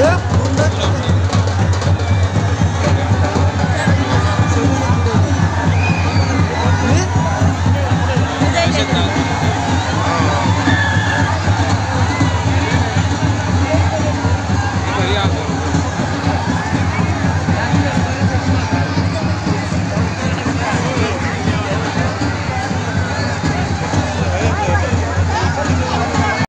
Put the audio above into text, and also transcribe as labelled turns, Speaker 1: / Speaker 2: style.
Speaker 1: Yeah.